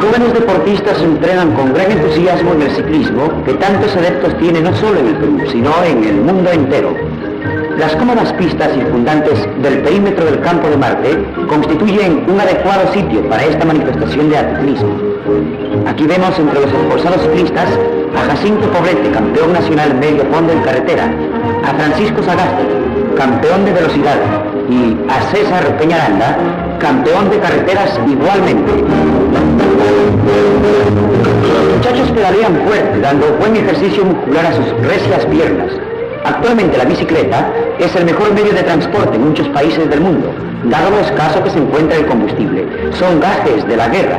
Jóvenes deportistas se entrenan con gran entusiasmo en el ciclismo, que tantos adeptos tiene no solo en el Perú, sino en el mundo entero. Las cómodas pistas circundantes del perímetro del campo de Marte constituyen un adecuado sitio para esta manifestación de atletismo. Aquí vemos entre los esforzados ciclistas a Jacinto Poblete, campeón nacional medio fondo en carretera, a Francisco Sagasti, campeón de velocidad, y a César Peñaranda, campeón de carreteras igualmente. Muchachos pedalean fuerte, dando buen ejercicio muscular a sus recias piernas. Actualmente la bicicleta es el mejor medio de transporte en muchos países del mundo, dado lo escaso que se encuentra el combustible. Son gajes de la guerra,